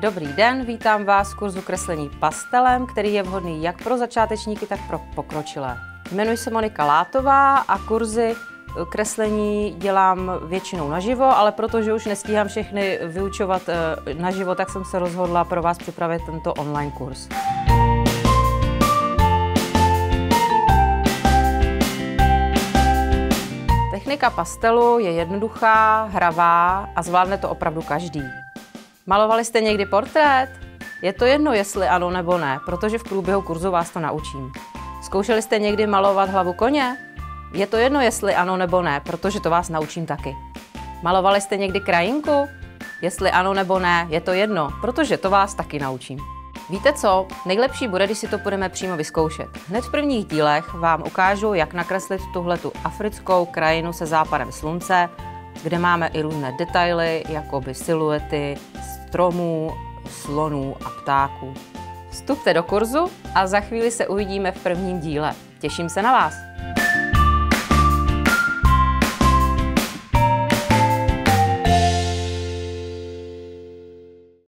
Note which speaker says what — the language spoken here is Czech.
Speaker 1: Dobrý den, vítám vás v kurzu kreslení pastelem, který je vhodný jak pro začátečníky, tak pro pokročilé. Jmenuji se Monika Látová a kurzy kreslení dělám většinou naživo, ale protože už nestíhám všechny vyučovat eh, naživo, tak jsem se rozhodla pro vás připravit tento online kurz. Technika pastelu je jednoduchá, hravá a zvládne to opravdu každý. Malovali jste někdy portrét? Je to jedno, jestli ano nebo ne, protože v průběhu kurzu vás to naučím. Zkoušeli jste někdy malovat hlavu koně? Je to jedno, jestli ano nebo ne, protože to vás naučím taky. Malovali jste někdy krajinku? Jestli ano nebo ne, je to jedno, protože to vás taky naučím. Víte co? Nejlepší bude, když si to budeme přímo vyzkoušet. Hned v prvních dílech vám ukážu, jak nakreslit tuhletu africkou krajinu se západem slunce, kde máme i různé detaily, jako by siluety stromů, slonů a ptáků. Vstupte do kurzu a za chvíli se uvidíme v prvním díle. Těším se na vás!